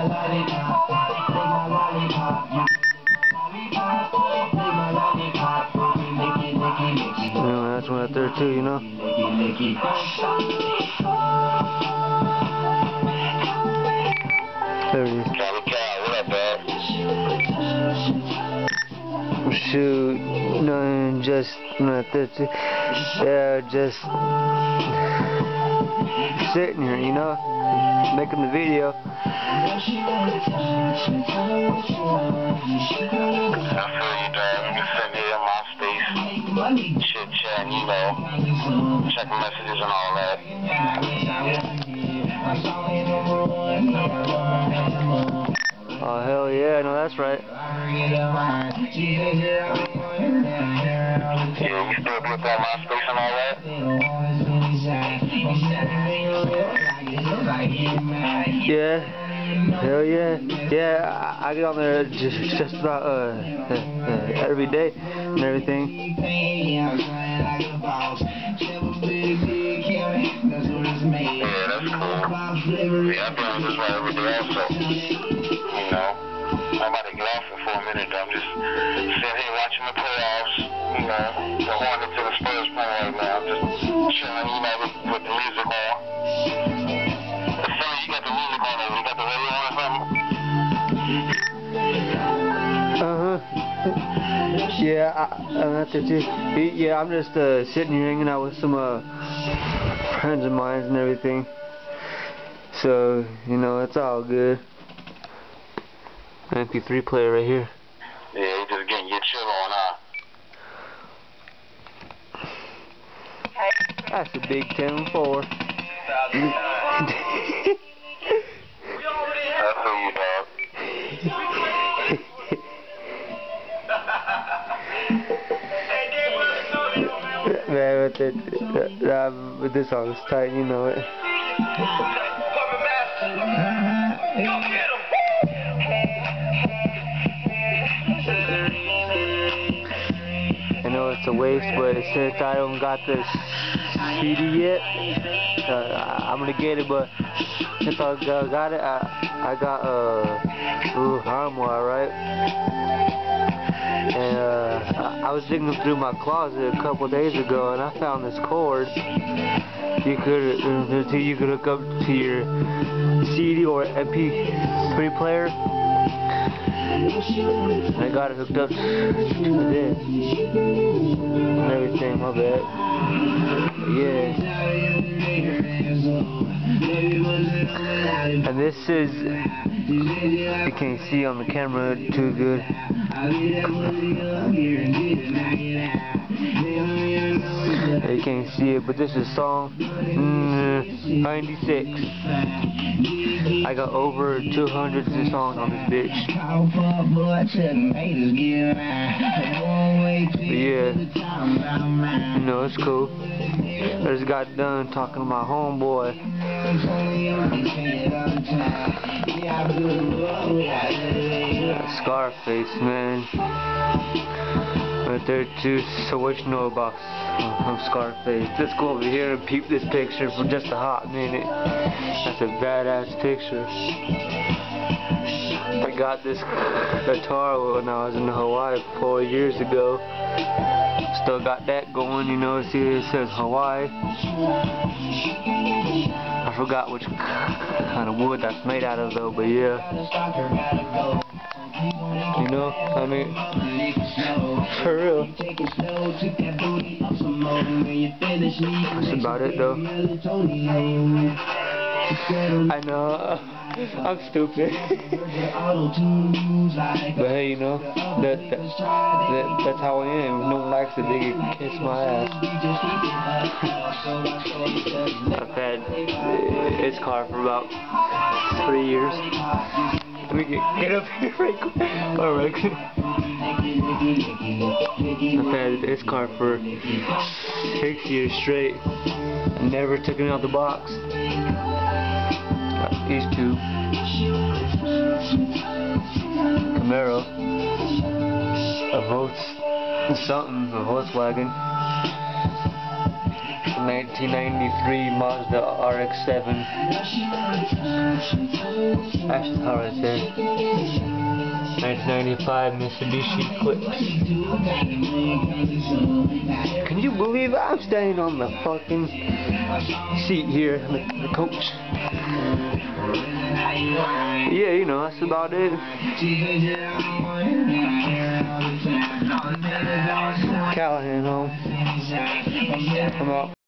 my lollipop, take my lollipop, you take my lollipop, licky, licky, licky, You know, that's one out there too, you know. licky, licky. There he is. Cow, what up, dog? Shoot, no, just not that. Yeah, just sitting here, you know, making the video. Chit chatting, you know, checking messages and all that. Oh hell yeah, no, that's right. Yeah, you still look on my space and all that? Yeah, hell yeah, yeah. I, I get on there just just about uh, uh, every day and everything. Yeah, that's cool. I've been on this right every day also. You know, to get off for a minute. I'm just sitting here watching the playoffs. You know, the Hornets and the Spurs playing right now. Just chilling, you know, with, with the music on. You got the music on. You got the radio on or something? Uh huh. Yeah, I, I'm out too. Yeah, I'm just uh, sitting here hanging out with some uh, friends of mine and everything. So you know, it's all good. MP3 player right here. Yeah, you just getting your chill on, huh? That's a big 10-4. I feel you, dog. Man, with the, that, with this song's tight, you know it. A waste, but since I don't got this CD yet, uh, I'm gonna get it. But since I got it, I, I got uh, ooh, Armoire, right? And uh, I, I was digging through my closet a couple days ago, and I found this cord. You could uh, you could hook up to your CD or MP3 player. I got it hooked up to this and everything. My bad. Yeah. And this is you can't see on the camera too good. You can't see it, but this is song mm, 96. I got over 200 songs on this bitch. But yeah, you know, it's cool. I just got done talking to my homeboy. Scarface, man. Right there too. So what you know about um, Scarface? Let's go over here and peep this picture for just a hot minute. That's a badass picture. I got this guitar when I was in Hawaii four years ago. Still got that going, you know. See, it says Hawaii. I forgot which kind of wood that's made out of though, but yeah. You know, I mean, for real. That's about it though. I know, I'm stupid. but hey, you know, that, that, that that's how I am. No one likes they can kiss my ass. I've had this car for about three years. Me get, up here right quick. Alright. I've had this car for six years straight. I never took it out the box. Got these two. Camaro. A Volks something, a Volkswagen. 1993 Mazda RX-7. That's how I say. 1995 Mitsubishi Eclipse. Can you believe I'm standing on the fucking seat here, the, the coach? Yeah, you know, that's about it. Callahan home. I'm out.